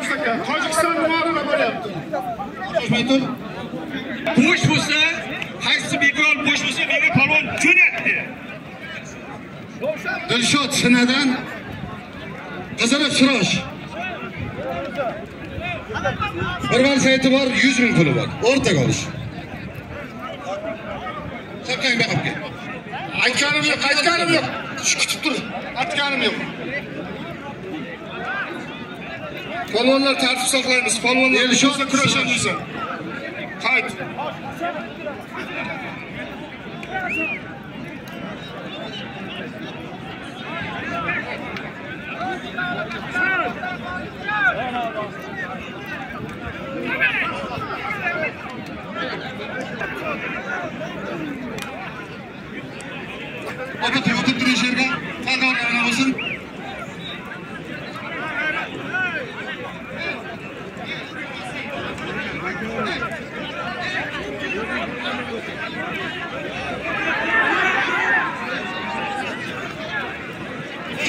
bo'lyapmiz aka tojikiston nimalarga bo'lyapti tur bo'sh bo'lsa qaysi bekor bo'sh bo'lsa menga palvon jo'natdi dilshod sinadan qiziliq chirosh bir val sayti bor yuz ming puli bor. O'rtaga olish chapqang baqibga aytganim yo'q aytganim yo'q. Kutib tur. Aytganim yo'q polvonlar tartib saqlaymiz polvonlar o'zida kurashamiz qayt Opa, o'tib turish yerga qanday bo'lsin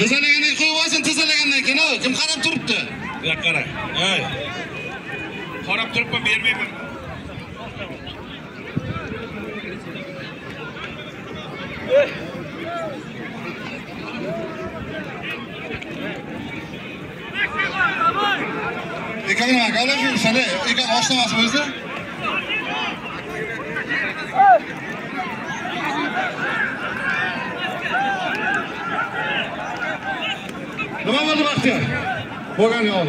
tizalagandan qo'yib olsin tizalagandan keyin ey, kim qarab turibdi? Bu yoqqa qara ey qarab turibman bermayman. Ekan nima gaplashib yurishadi ekan oshnamasi nima bo'ldi baxtiyor bo'lgan yo'q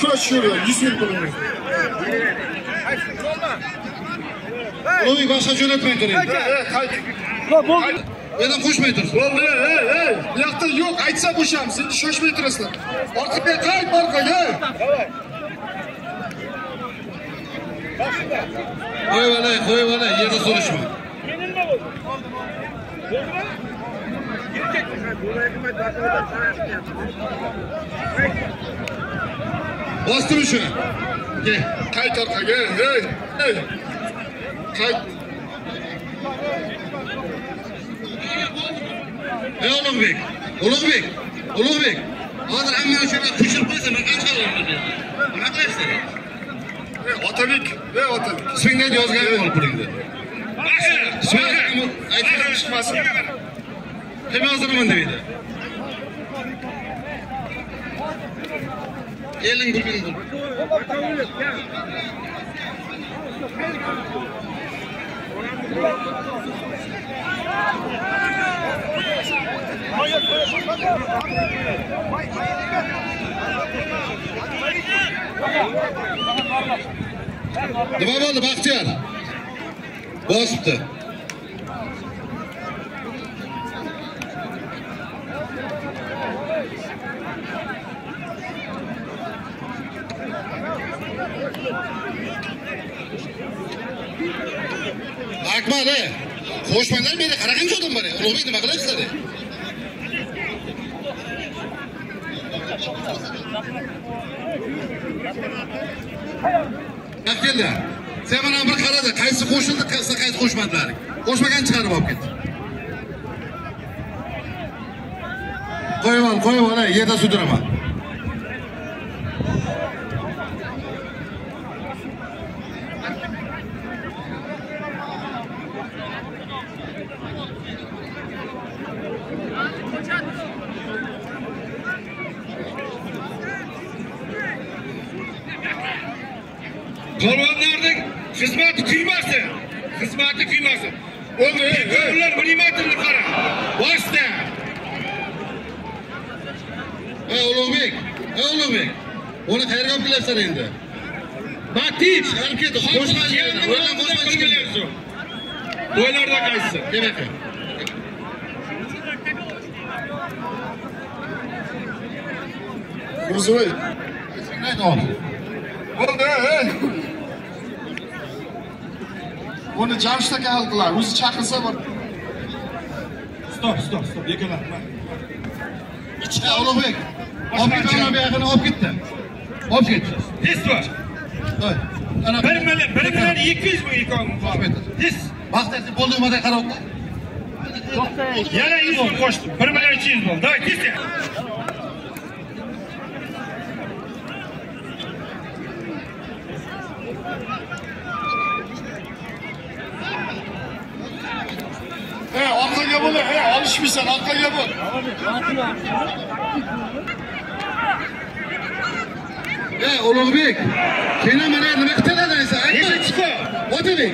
kurash yo'lida yuz ming pulimiz ulug'bek boshqa jo'natmay turing qayt bu yerdan qo'shmay tursin bo'ldi ey ey bu yoqda yo'q aytsa bo'shamiz endi shoshmay turasizlar orqaga qayt orqaga qo'yib olay qo'yib olay yerda so'rashma bosdim shuni Ke. qayt orqaga ey ey qayt ey ulug'bek ulug'bek ulug'bek hozir hamma o'shanga qo'shilib qo'ysa man qancha olaman nima qilasizlar otalik e otalik singdan yozgan bo'lib turingdi aytib chiqmasin nima yozdirman deydi eling gulgin gul Hayır nima bo'ldi baxtiyor bosibdi akbar e qo'shmalar meni qaragancha odam bor ulug'bek nima qilasizlar e? keldi? Sen mana bir qaradi qaysi qo'shildi qaysi qaysi qo'shmadilar qo'shmagan chiqarib olib ketdi. Qo'yib ol qo'yib ol yerda sudiraman. buni jamshid aka hal qiladi o'zi chaqirsa bor stop stop stop yekalar ey ulug'bek olib ket mana bu yoqini olib ketdi olib ket tez tur Hoy. Qanaqa? bir million bir million ikki yuz ming ikon yes Vaqt bo'ldimaday qarab yana yuz ming qo'shdim bir million uch yuz bo'ldi давай tez he olishmaysan, orqaga bo'l. Ey Ulug'bek, seni mana nima sen? Necha Aytma. chiqo? Otabek.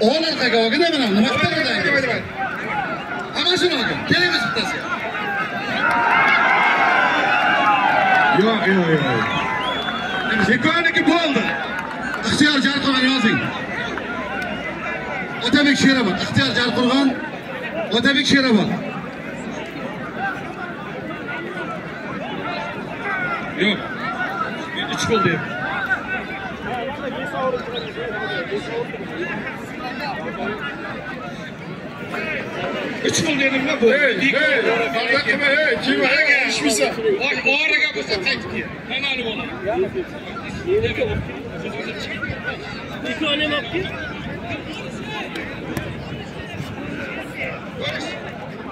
O'g'il orqaga olgin mana nima qiladi? Ana shuni olgin. Kelamiz bittasi. yo'q yo'q yo'q sekoniki bo'ldi ixtiyor jarqurg'on yozing otabek sherobod ixtiyor jarqurg'on Otobik Şerabak. Yok. Bir üç gol diyor. Üç gol dedim lan bu. Hey, hey, anlatma hey, kim var? Hey, iş bize. Bak o arada bize tek diye. Hemen ona. Bir önem hakkı.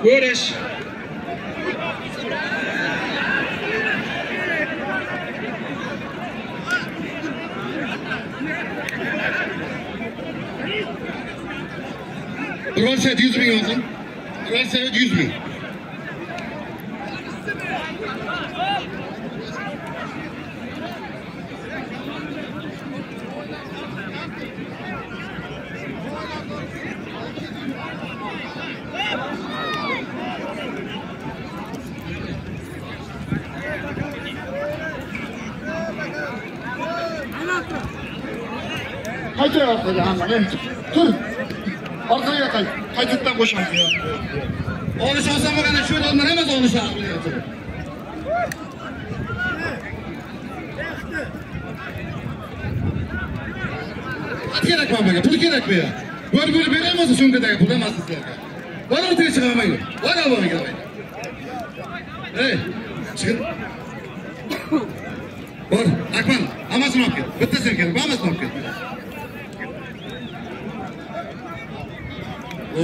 Görüş. Rol set 100 bin yazın. Rol set 100 bin. Gel arkaya ama gel. Dur. Arkaya kay. Kaydıktan koşar. Onu şansa bakana şöyle onlar hemen onu şanslıyor. At gerek bana. Pul gerek mi ya? Böyle böyle veremezsin çünkü bulamazsın sen. Var ortaya çıkamayın. Var abone gel. Hey. Çıkın. Var. Akman. Amasını okuyun. Bitti sirkeli. Amasını okuyun.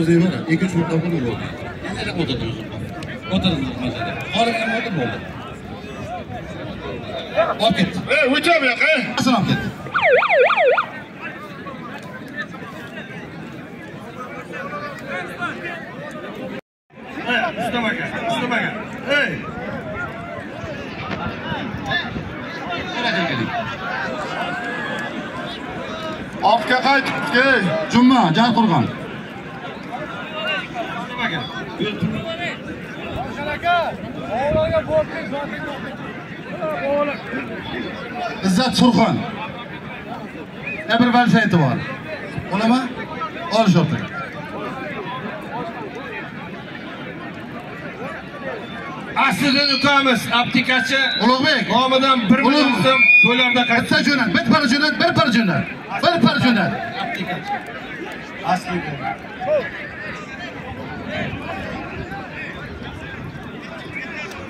o'zingiz mana ikki uch marta bo'ldi bo'ldi o'tirdim o'tirdim masada qolgan o'tir bo'ldi olib ketdi ey o'cha bu yoqqa asal olib ketdi Mustafa aka, Mustafa aka. Ey! Oqqa qaytib, ey! Jumma, Jarqurg'on. Izzat Surxon. Yana bir valsayti bor. Bo'ladimi? Olish o'rtaga. aslida ukamiz aptekachi Ulug'bek. nomidan bir million Ulug' so'm to'larda Bitta jo'nat, bir para jo'nat, bir para jo'nat. Bir para jo'nat. aptekachi aslida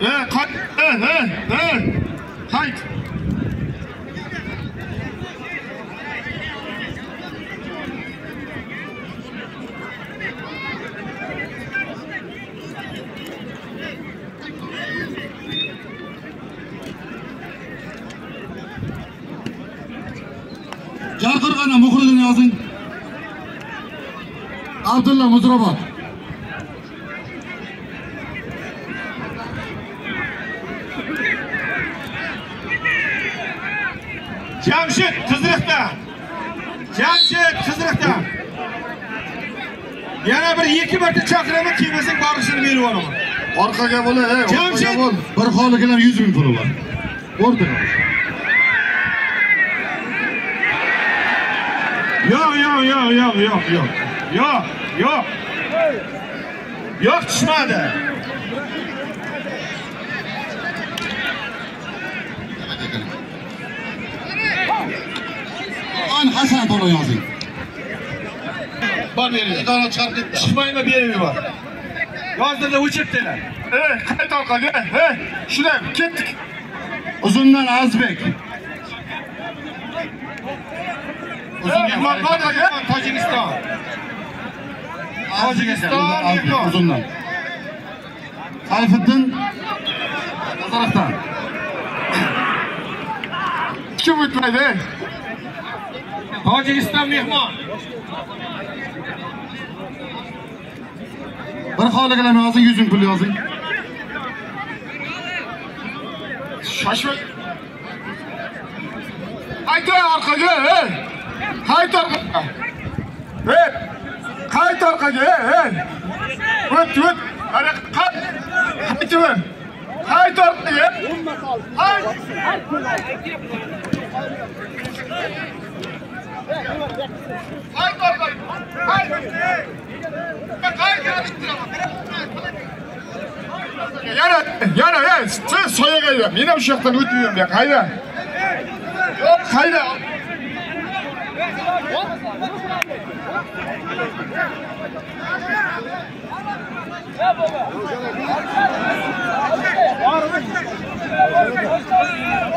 Ee, kay, ee, ee, ee. Kayıt. Çakırgan'a muhurdun yazın. Abdullah Muzurabad. Orqaga bo'l, Jamshid. Bir xoligilam 100 ming puli bor. O'rtaga. yo'q yo'q yo'q yo'q yo'q yo'q yo'q yo'q yo'q tushmadi An Hasan to'la yozing. bor bering Idora chiqarib ketdi. chiqmaymi berib yubor yozdirdi o'chiribdilar Hey, qayt orqaga, hey. Shunday, ketdik. Uzundan Azbek. mehmon bor mehmon tojikiston Tojikiston mehmon. uzundan sayfiddin Kim o'tmaydi? tojikiston mehmon bir xoligalarni yozing yuz ming pul yozing Shoshma. Qayta orqaga, ey. Qayta orqaga. Ey. Qayta orqaga, ey. O't, o't. Ana qat. Qayta ver. Qayta orqaga. Hay. Qayta orqaga. Hay. Qayta Yana, yana, ey, sen soyaga yur. Men ham shu yoqdan o'tib yuraman. Qayda? Yo'q, qayda?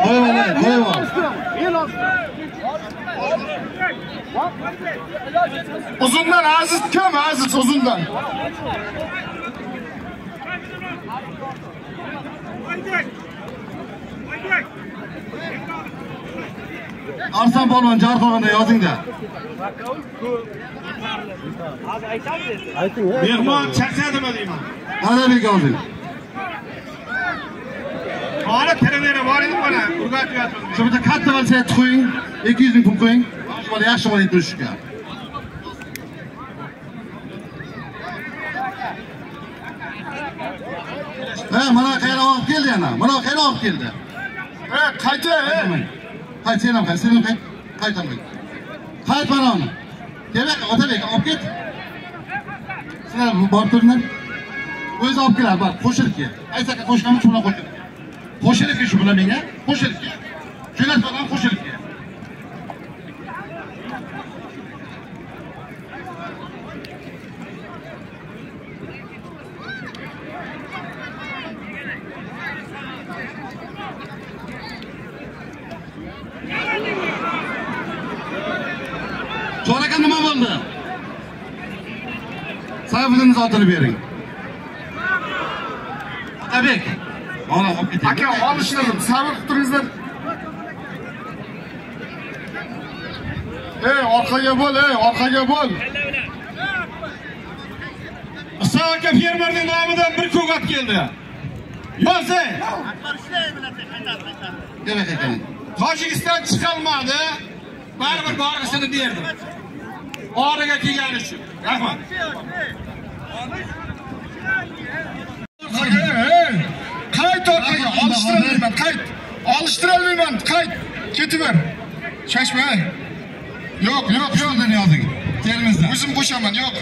qo'yib ol qo'yib ol Uzundan Aziz kim? Aziz uzundan. Arslon polvon jarqog'ini yozingda mehmon charchadimi deyman. Adabiyga yozing hali treneri bor edi mana urgatyapmiz shu bitta katta velosiped qo'ying ikki yuz ming pul qo'ying. Bola yaxshi bola yetib o'sishga ha mana qayerga olib keldi yana mana qayerga olib keldi. Ey, qayta, qayt sen ham qayt sen ham qayt qaytamaydi qayt mana uni demak otabek olib ket. Sizlar borib turinglar o'zi olib keladi bor qo'shilib kel aysaka qo'shganmi shu bilan qo'shilib qo'shilib kel shu bilan menga qo'shilib kel jo'natmadan qo'shilib kel Chorak aka nima bo'ldi? Sayfiddinni zotini bering. Otabek. Mana olib keting. Aka, olishdim. Sabr qilib turingizlar. Ey, orqaga bo'l, ey, orqaga bo'l. iso aka fermerning nomidan bir ko'kat keldi yozing Demak ekan. tojikiston chiqolmadi baribir borgisini berdi origa kelgani uchun rahmat. Qayt orqaga, olishtirolmayman, qayt. Olishtirolmayman, qayt. Ketaver. Shoshma. Yo'q, yo'q, yo'q. Shundan yozing. Termizdan. O'zim qo'shaman, yo'q.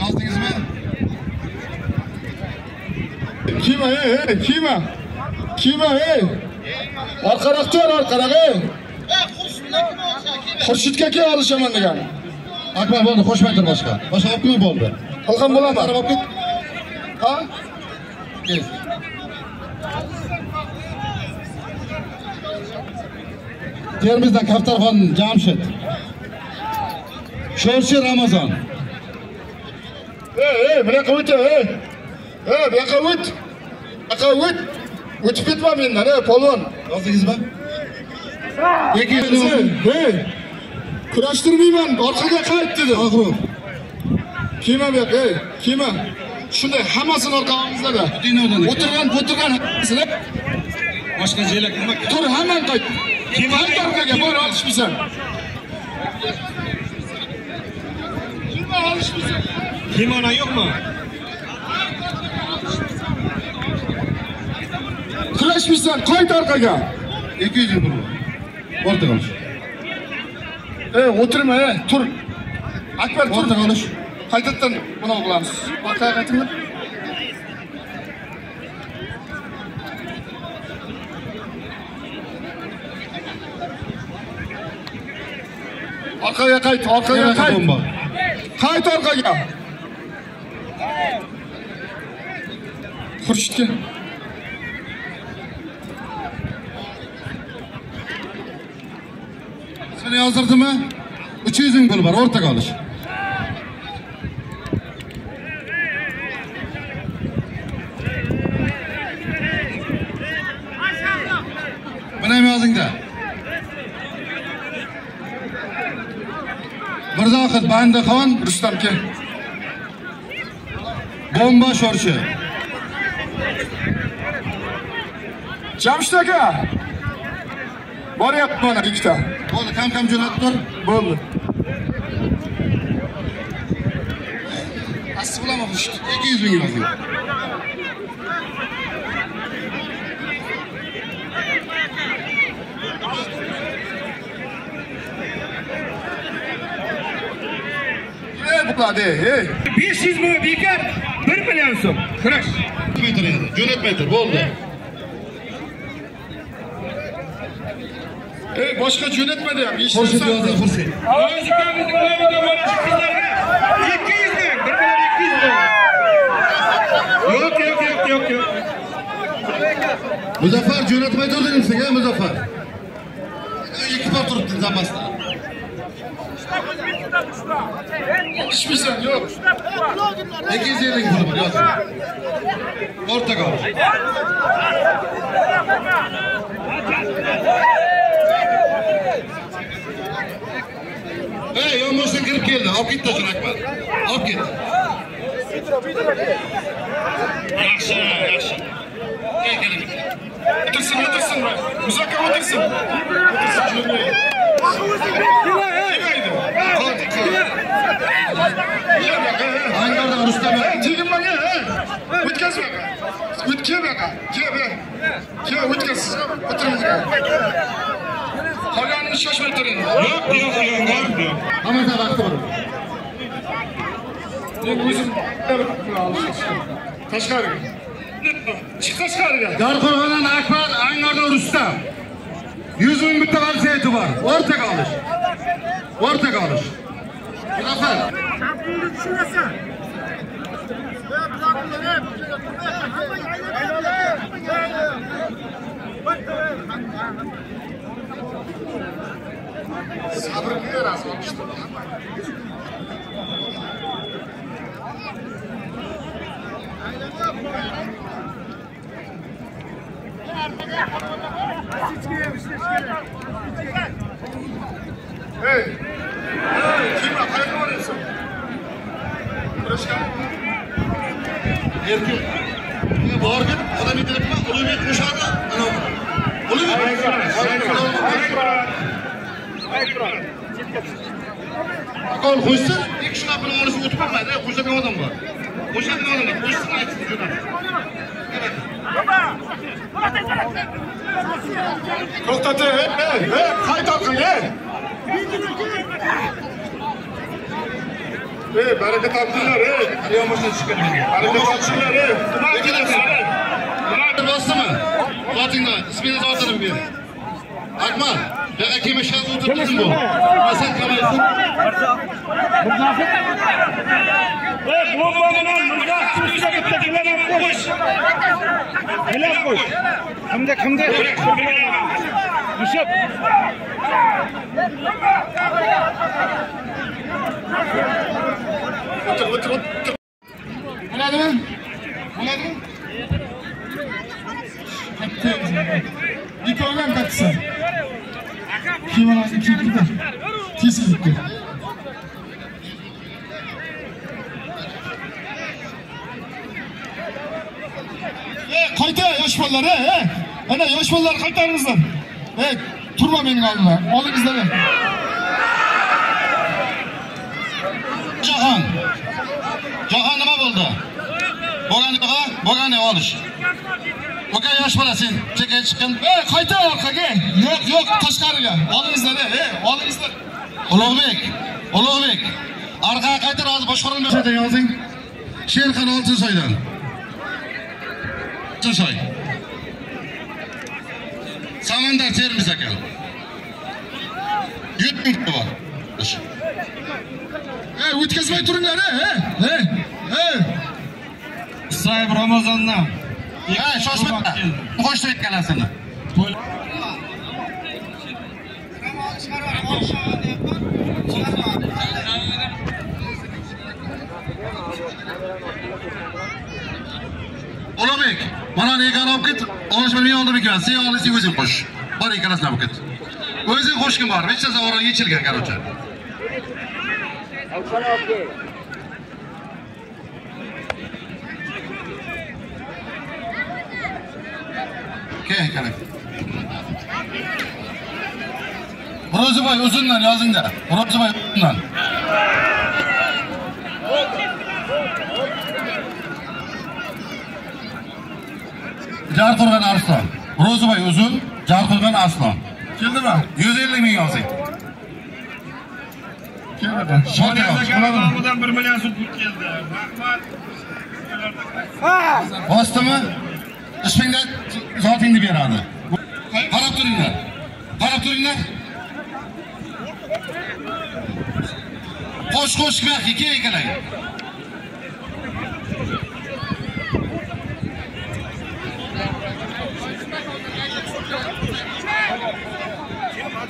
Yozdingizmi? Kima, ey, ey, kima. Kima, ey. Orqaroq tur, orqaroq, ey. Xurshidga kel olishaman degan. Akbar bo'ldi, qo'shmay tur boshqa. Boshqa olib kelma bo'ldi. Qilgan bo'laman. Olib ket. Ha? Kes. Termizdan Kaftarxon Jamshid. Sho'rchi Ramazon. Ey, ey, bu yoqqa o't, ey. Ey, bu yoqqa o't. Bu yoqqa o't. O'tib ketma mendan, ey, polvon. Yozdingizmi? Ikki yuz Ey, ming. ey. Kurashtirmayman, orqaga qayt dedi. Mag'rur. Kema bu yoqqa, ey, kema. Shunday hammasini orqamizda. O'tirgan, o'tirgan hammasini. boshqa jelak nima Tur, hamman qayt. Qayt orqaga, bor olishmaysan. Kema olishmaysan. kimono yo'qmi Kurashmaysan, qayt orqaga. Ikki yuz ming pul. O'rta olish. Ey, o'tirma, ey, tur. Akbar tur. Olish. Qaytadan buni qilamiz. Orqaga qaytinglar. Orqaga qayt, orqaga qayt. Qayt orqaga. Xurshidga. Ismini yozdirdimi 300 ming pul bor o'rtaga olish. Buni ham yozingda. Mirzohid bandixon rustam kel bomba sho'rchi jamshid aka! Boryapti mana ikkita bo'ldi kam kam jo'natib tur bo'ldi asti bilan o'qishdi ikki yuz ming yozing ey bukladi ey 500 ming bekat 1 million so'm kurash jo'natmay tur endi jo'natmay tur bo'ldi ey boshqa jo'natma deyapti xurshid eshitasan yozing xurshid hozir kamida nomidan mana shu qizlarga 200 ming 1 million 200 ming yo'q yo'q yo'q yo'q yo'q muzaffar jo'natmay tur dedim senga muzaffar ikki bor turibdi zapasda ishmaysan yo'q ikki yuz ellik puli bor yozing o'rtaga olish ey yonboshdan kirib keldi olib ketdi akbar olib ketdi yaxshi yaxshi o'tirsin o'tirsin muzakkar o'tirsin Angarda Rustam teginmaga o'tkazma o't kel kel kel o'tkaz o'tirimiz qolganini shoshmay turing yo'q yo'q yo'q yo'q hammasi vaqti bor men o'zim tashqariga chiq tashqariga. Darqo'rg'ondan Akbar, Angardan Rustam. 100 ming bitta valsiyati bor. O'rtaga olish. O'rtaga olish. Muzaffar, sabrimni yarasi olishdi Hey! Kimga qayerga boryapsan? Kurashgan? erkak. Erkin borgin, odam yetilibmi? Ulug'bek qo'shadi. Ana u. Ulug'bek. Aqol qo'shsin, ikki shunaqa pul olish o'tib bo'lmaydi. Qo'shadigan odam bor. Qo'shadigan odam bor. Qo'shsin, aytsin jo'natsin. To'xtat, ey, ey, ey, qayt orqaga, ey! Baraka topdinglar, ey! Yonboshdan chiqqan. Baraka topdinglar, ey! Nima? Bir bosdimi? Zotingda ismingizni o'tirib bering. Akmal, bu yoqqa kim ishga o'tiribsiz bu? Hasan qamaysiz. bomba bilan mirzo chiqishga bitta bilan qo'sh bilan qo'sh kimda kimda yusuf O'tir, o'tir, o'tir. Bo'ladimi? Bo'ladimi? Ikkovdan kattasan. Ketdi. Tez ketdi. Ey, qayta yosh bolalar, ey, ey. Ana yosh bolalar qaytaringizlar. Ey, turma mening oldimda. Olingizlar. Jahon. Jahon nima bo'ldi? Bo'lgani yo'q, bo'lgani olish. Oka yosh bola sen chekka chiqqin. Ey, qayta orqaga. Yo'q, yo'q, tashqariga. Olingizlar, ey, ey. Ulug'bek, Ulug'bek. Orqaga qaytar hozir boshqarilmaydi. yozing. Sherxon Oltinsoydan. Oltinsoy. Samandar Termiz aka. 100 bor. Ey, o'tkazmay turinglar, ey, ey, ey. Saib Ramazondan ha shoshma ulug'bek mana negani olib ket olishma men oldim ekan. Sen olisang o'zing qo'sh. Bor ikkalasini olib ket o'zing qo'shgin bor. Hech narsa yechilgan короче kel ikkala ro'ziboy uzundan yozingda ro'ziboy uzundan jarqurg'an arslon ro'ziboy uzun jarqurg'an arslon Keldimi? yuz ellik ming yozing Keldi. Shodiy ol, bo'ladimi? Nomidan 1 million sud keldi. Rahmat. bosdimi ishingda zotingni beradi qarab turinglar qarab turinglar qo'sh qo'sh kel ikkalang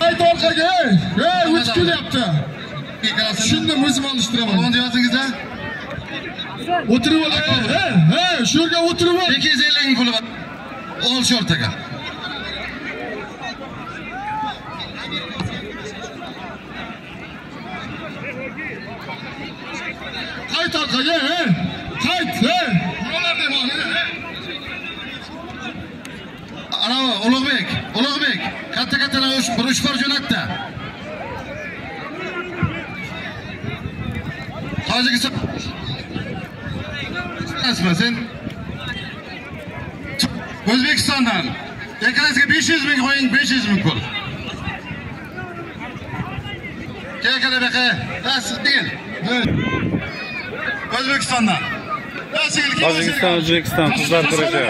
Hayt orqaga, ey! Ey, uch kelyapti. Tushundim, o'zim olishtiraman. qolgan yozingizda O'tirib ol, shu yerga o'tirib ol. 11 টাকা Kayıt arkaya he. Kayıt he. Buralar devamı he. Araba Ulug'bek. Ulug'bek. Katta katta buruşlar cönatta. Tacı kısa. Kesmesin. O'zbekistondan besh yuz ming qo'ying besh yuz ming pul. Kel buyoqqa ha siz kel. O'zbekistondan Ha, singil, kel, Tojikiston, O'zbekiston qizlar kurashi.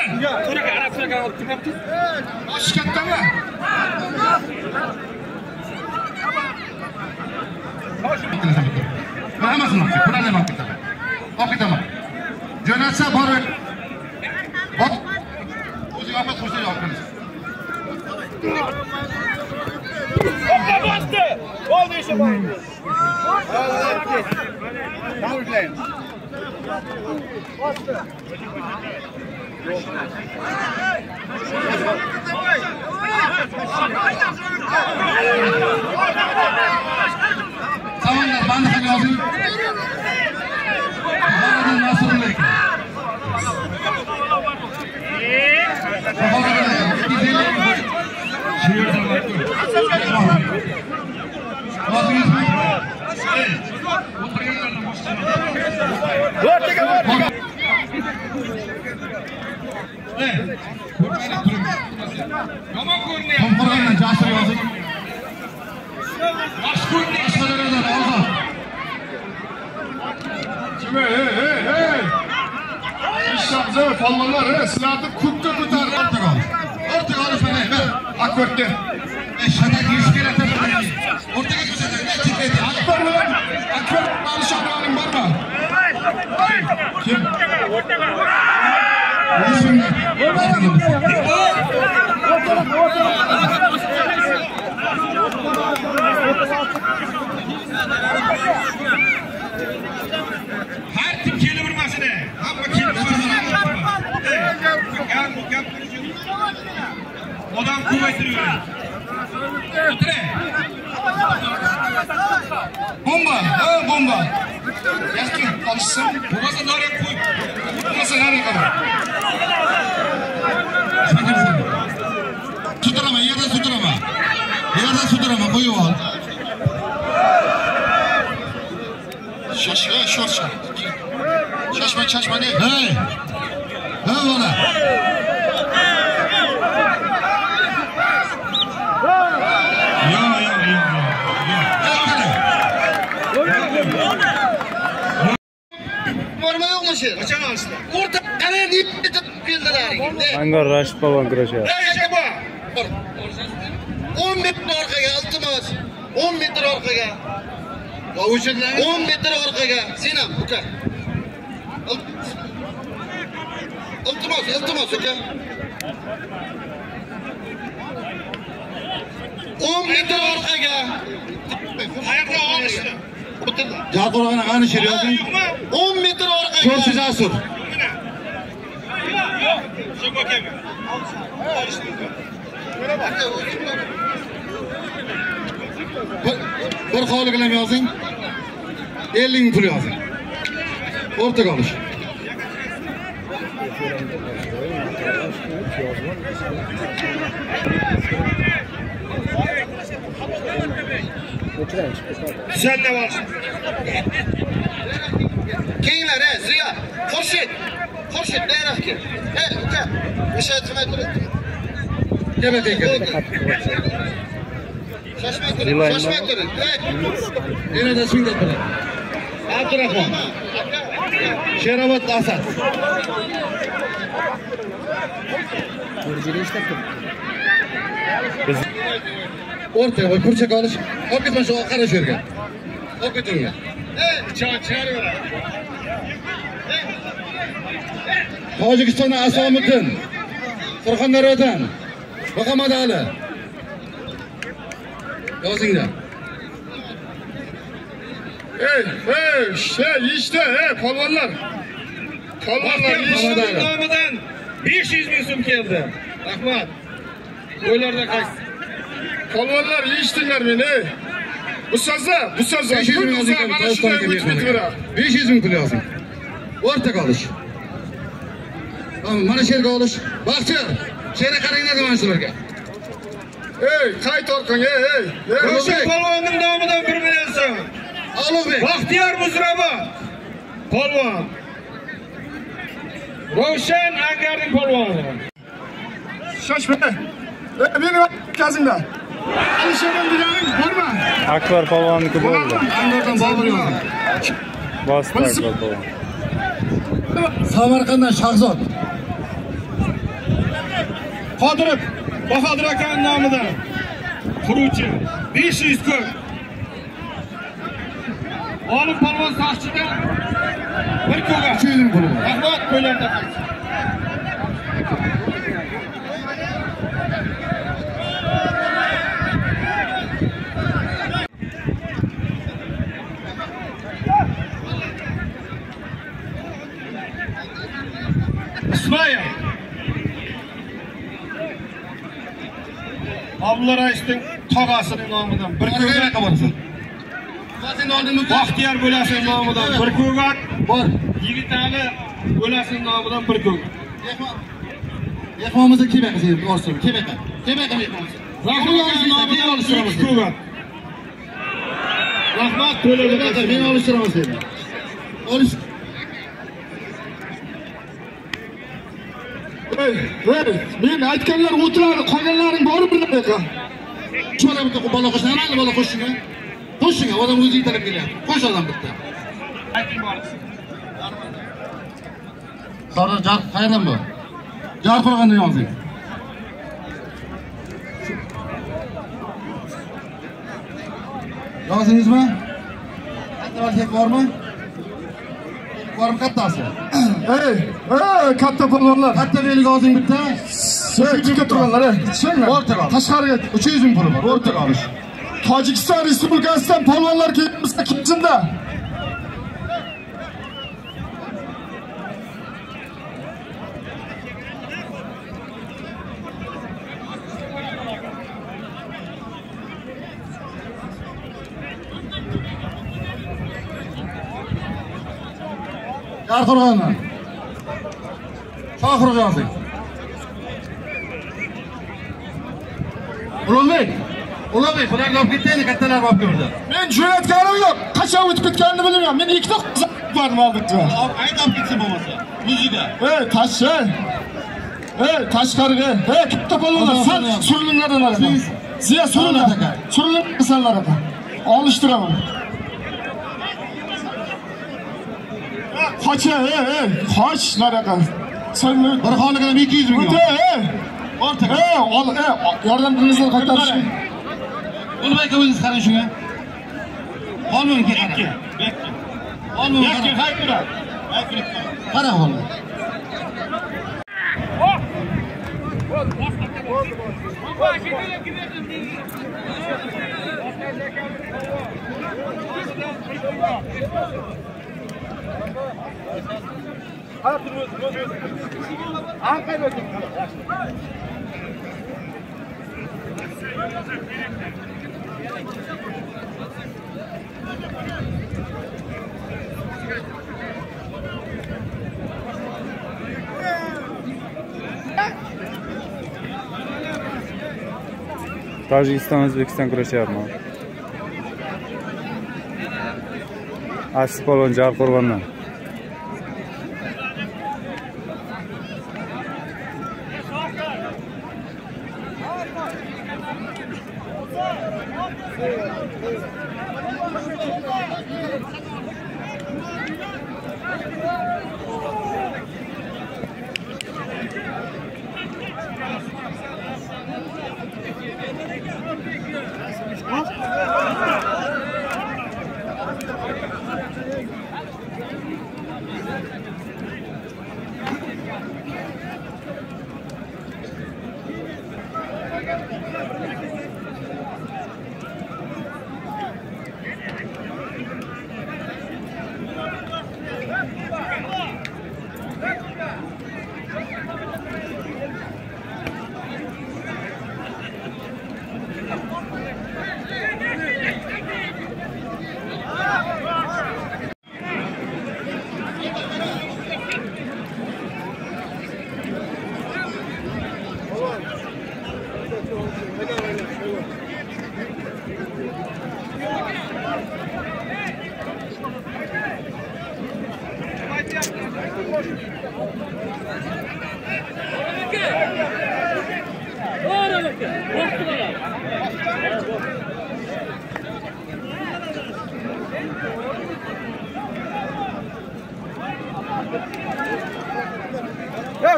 Qani, qashqalarni. O'zing o'tir. Olaman. Osh kattami? Hammasini olib bularni ham olib ketaman. Olib ketaman. Jo'natsa borib. Bor. O'zing olib ket, qo'shni olib kelasan. Samanlar bandi qilib yozing. Buxorodan Nasrullo ekan. Buxorodan ekan. ikki yuz ellik ming. Shu yerdan Yozingizmi? Yomon ko'rinyapti. Qumqo'rg'ondan Jasur yozing. Qashqadaryodan Ozod. Kim ey, ey, ey, ey! Ishlarimizni polvonlar, ey, sizlarni ko'kka ko'tarib O'rtaga ol. O'rtaga olishmang, ber. akkortga. Shatak yuz kerakda O'rtaga ko'rsating, chekaydi. Akbar bilan Akbar Alishanoning bormi? Kim? Har kim kelavermasin. Hamma kelavermasin. Gap gap Odam ko'paytirib O'tiring. Bomba, ha, bomba. Yaxshi, olishsin. Bo'lmasa nariga qo'y. Bo'lmasa nari qara. Sudiraman, yerda sudiraman. Yerda sudiraman, qo'yib ol. Shoshma, shoshma. Shoshma, shoshma ne? Hey! Ha, bola. Borma yo'qmi shu? Qachon olishdi? O'rta deb keldilaring. Angor Rashid polvon kurashyapti. Ey, bor. 10 metr orqaga iltimos. 10 metr orqaga. Va o'shalar 10 metr orqaga. Sen ham uka. Il- Iltimos, iltimos uka. 10 metr orqaga. Qayerda olishdi? O'tirdi. Jarqo'rg'on qani she'r yozing. 10 metr orqaga. Ko'rchi Jasur. Shu ko'kami. Olishdi. Bir, bir hovli bilan yozing. 50 ming pul yozing. O'rtaga olish. Sen ne varsın? Keyinlar, he, Ziya. Xurshid. Xurshid, nariroq kel. He, uka. O'sha aytmay turibdi. Gel bakayım gel. Shoshmay turing, shoshmay turing. Hey, Yine de şimdi yapalım. Abdurrahman. Şerabat Asad. Ortaya bak kurçak alış. Hop gitme şu kara şörge. Hop gitme. Çağır çağırıyorlar. Asomiddin. Surxondaryodan Muhammad Ali. Yozinglar. Hey, hey, şey işte, hey, polvonlar. Polvonlar. Ali. Nomidan 500 bin so'm keldi. Rahmat. O'ylarda qaysi? Polvonlar, eshitdinglar meni, ey. Bu sozlar, bu 500 bu bin sozlar, yozing. mana shunday o'tib ketaveradi. 500 bin pul yozing. O'rtaga olish. Mana shu yerga olish. Baxtiyor, seni qaranglar mana shularga. Ey, qayt orqangga, ey, ey. Ro'shan polvonning nomidan 1 million so'm. Ulug'bek. Baxtiyor Muzrabot. Polvon. Ro'shan Angarning polvoni. Shoshma. Ey, meni o'tkazinglar. Alisherdan deganing bormi? Akbar polvonniki bo'ldi. Angardan Bobur yozing. Bosdi Akbar polvon. Samarqanddan Shahzod. Qodirov Bahodir akaning nomidan quruvchi 500 ko'p. Olim polvon soqchida bir ko'ga. 200 bin puli bor. Rahmat qo'ylarda. İsmail. Abdullah Rais'in tog'asining nomidan bir. Zaten oldin Baxtiyor bo'lasining nomidan bir ko'ga Bor. Yigitali bo'lasining nomidan bir ko'ga Mehmonimizni. Kim yakar? Kim yakar mehmonimizni? Rahmat akaning nomidan uch ko'ga Rahmat to'laga Bakın beni oluşturamaz dedi. Oluş. Ey, ey, men aytganlar o'tiradi qolganlaring bormi bir daqiqa cho'la bitta bola qo'sh mayli bola qo'sh shunga qo'sh shunga odam o'zi yetarib kelyapti. Qo'sh odam bitta. Sardor jar qayerdan bu? Jarqo'rg'ondan yozing. Yozdingizmi bormi? Mı kattası? Ey, ey, katta polvonlar. Katta ağzın bitti. Ey, tikka turganlar. O'rtaga ol. Tashqariga 300 bin pulu var. Ortak alış. Tojikiston Respublikasidan polvonlar kelibmiz kimsinda? Car kurgan yazayım. Ulug'bek. Ulug'bek. Bular olib ketdi, kattalar olib ko'rdi. Men jo'natganim yo'q. Qachon o'tib ketganini bilmayman. Men ikkita qo'zg'atdim oldincha. Ayt olib ketsa bo'lmasa. Muzida. Ey, tashqi. Ey, tashqariga. Ey, katta polvonlar, sal surilinglar ular. Siz- Ziya surilinglar. Davlat aka. Surilinglar sanlar aka. Olishtiraman. Qocha, qochlar aka. Sen Bir xonligida 200 ming. O'ta, ey. O'rtaga. Ol, yordamingizdan qaytarishga. Ulug'bekka o'zingiz qarang shunga. Olmang ki qara. Olmang yakka qara. hayqiradi Qara olmang. tojikiston o'zbekiston kurashyapti aziz polvon jar qo'rg'ondan Thank you.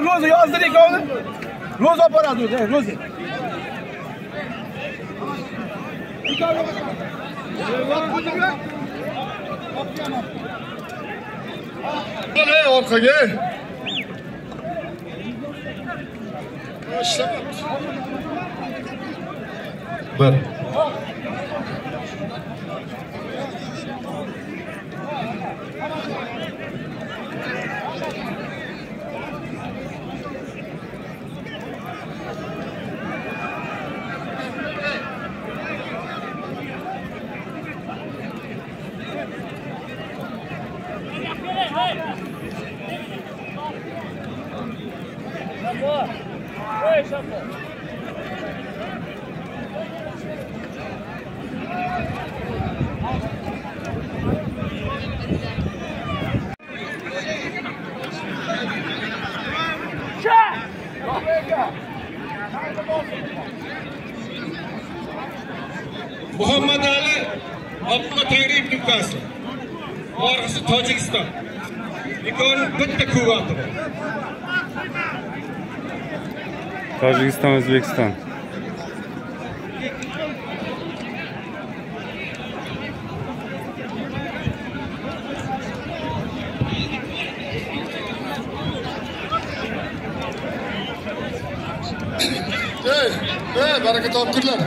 Rozi yozdir ikkovini. Rozi olib boradi o'zi, Rozi. Qani orqaga. Bir. Muhammad Ali Abdulla Newcastle. Orqasi Tojikiston. Ikkovining bitta kuvvati bor. tojikiston o'zbekiston Ey, ey, baraka topkurlar.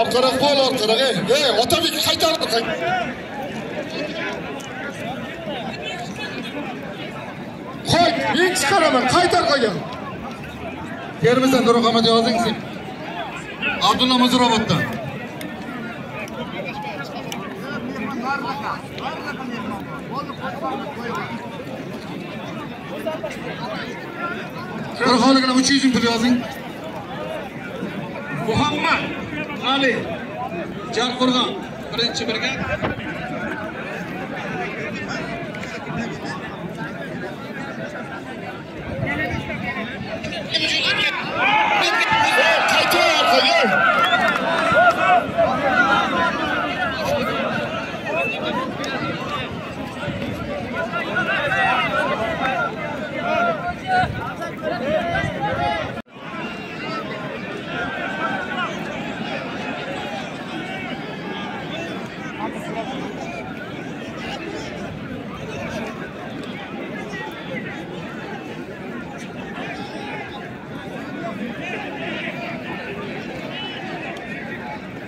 Orqaroq bo'l, orqaroq. Ey, Otabek qaytar. Qo'y, chiqaraman qaytar qo'ygan. Termizdan Nurux Ahmad yozing. Abdulla Muzuroboddan. Bir xoligina 300 ming pul yozing. Muhammad Ali Jarqo'rg'on birinchi brigada. Qaytar orqaga.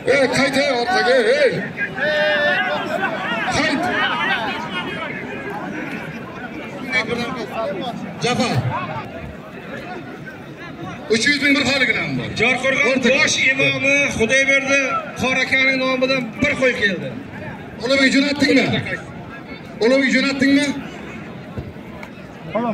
Ey qayt ey orqaga ey. Qayt. Jafar. 300 ming bir xoliginam bor. Jorqo'rg'on bosh imomi Xudoyberdi qor akaning nomidan bir qo'y keldi. Ulug'bek jo'natdingmi? Ulug'bek jo'natdingmi? Kim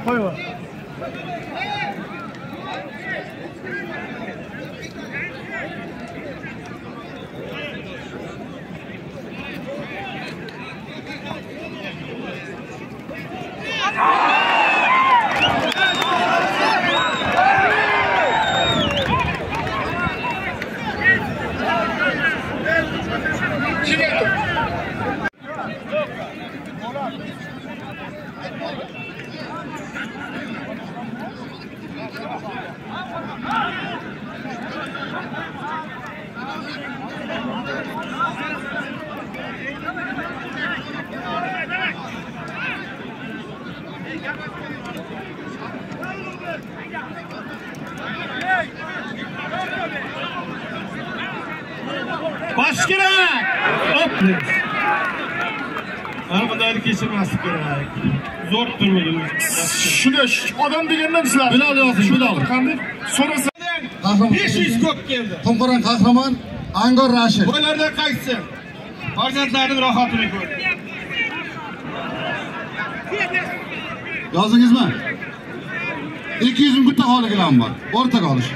odam deganda sizlar Bilal Bilal. qanday so'rasa Qahramon. 500 ko'p keldi. Qumqo'rg'on qahramon Angor Rashid. Bo'ylarda qaytsin. Farzandlarining rohatini ko'r. Yozdingizmi? 200 ming bitta xoliginam bor. O'rtaga olish.